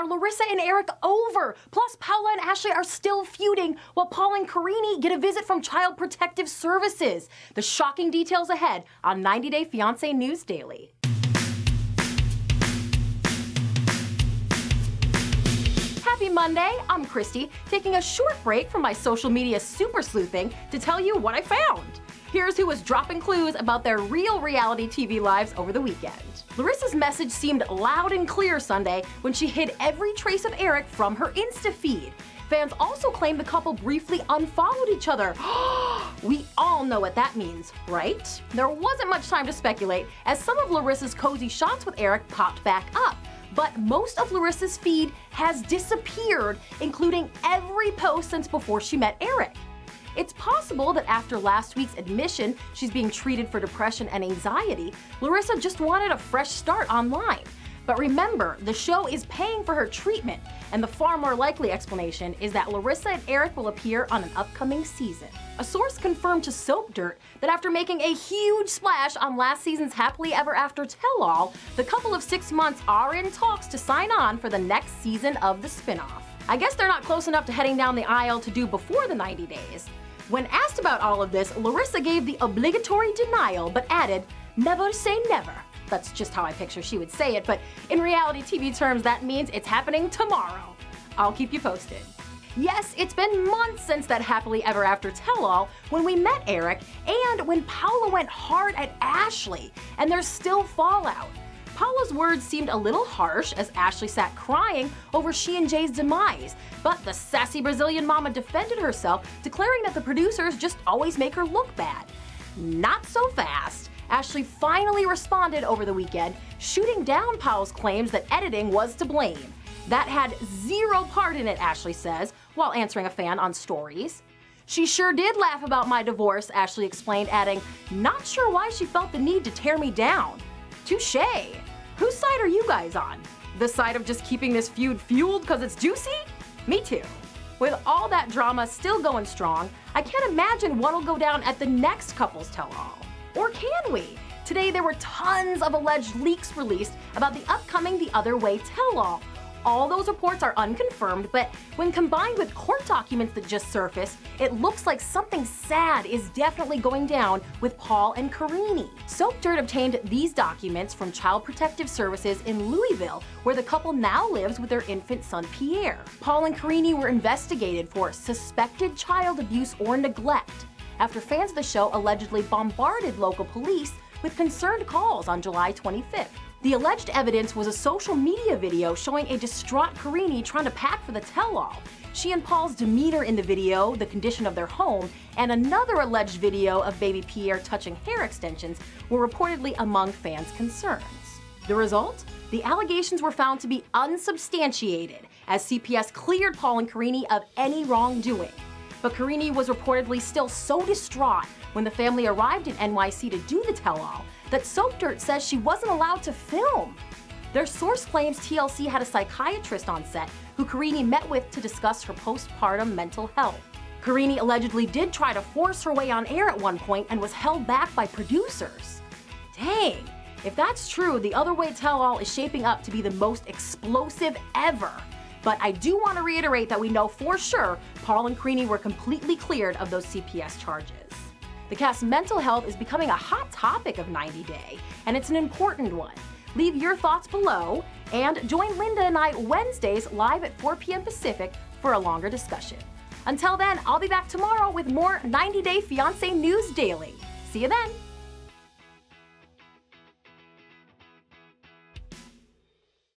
Are Larissa and Eric over? Plus, Paola and Ashley are still feuding while Paul and Karine get a visit from Child Protective Services. The shocking details ahead on 90 Day Fiancé News Daily. Happy Monday, I'm Christy, taking a short break from my social media super sleuthing to tell you what I found. Here's who was dropping clues about their real reality TV lives over the weekend. Larissa's message seemed loud and clear Sunday when she hid every trace of Eric from her Insta feed. Fans also claim the couple briefly unfollowed each other. we all know what that means, right? There wasn't much time to speculate, as some of Larissa's cozy shots with Eric popped back up. But most of Larissa's feed has disappeared, including every post since before she met Eric. It's possible that after last week's admission she's being treated for depression and anxiety, Larissa just wanted a fresh start online. But remember, the show is paying for her treatment, and the far more likely explanation is that Larissa and Eric will appear on an upcoming season. A source confirmed to Soap Dirt that after making a huge splash on last season's Happily Ever After Tell All, the couple of six months are in talks to sign on for the next season of the spinoff. I guess they're not close enough to heading down the aisle to do before the 90 days. When asked about all of this, Larissa gave the obligatory denial but added, never say never. That's just how I picture she would say it, but in reality TV terms, that means it's happening tomorrow. I'll keep you posted. Yes, it's been months since that happily ever after tell all when we met Eric and when Paola went hard at Ashley, and there's still fallout. Paola's words seemed a little harsh as Ashley sat crying over she and Jay's demise, but the sassy Brazilian mama defended herself, declaring that the producers just always make her look bad. Not so fast. Ashley finally responded over the weekend, shooting down Paola's claims that editing was to blame. That had zero part in it, Ashley says, while answering a fan on stories. She sure did laugh about my divorce, Ashley explained, adding, Not sure why she felt the need to tear me down. Touche. Whose side are you guys on? The side of just keeping this feud fueled because it's juicy? Me too. With all that drama still going strong, I can't imagine what'll go down at the next couple's tell-all. Or can we? Today there were tons of alleged leaks released about the upcoming The Other Way tell-all, all those reports are unconfirmed, but when combined with court documents that just surfaced, it looks like something sad is definitely going down with Paul and Karine. Soap Dirt obtained these documents from Child Protective Services in Louisville, where the couple now lives with their infant son Pierre. Paul and Karine were investigated for suspected child abuse or neglect after fans of the show allegedly bombarded local police with concerned calls on July 25th. The alleged evidence was a social media video showing a distraught Karine trying to pack for the tell-all. She and Paul's demeanor in the video, the condition of their home, and another alleged video of baby Pierre touching hair extensions were reportedly among fans' concerns. The result? The allegations were found to be unsubstantiated, as CPS cleared Paul and Karine of any wrongdoing. But Karine was reportedly still so distraught when the family arrived in NYC to do the tell-all that Soap Dirt says she wasn't allowed to film. Their source claims TLC had a psychiatrist on set who Karine met with to discuss her postpartum mental health. Karine allegedly did try to force her way on air at one point and was held back by producers. Dang, if that's true, the Other Way Tell All is shaping up to be the most explosive ever. But I do want to reiterate that we know for sure Paul and Karine were completely cleared of those CPS charges. The cast's mental health is becoming a hot topic of 90 Day, and it's an important one. Leave your thoughts below, and join Linda and I Wednesdays live at 4 p.m. Pacific for a longer discussion. Until then, I'll be back tomorrow with more 90 Day Fiancé News Daily. See you then!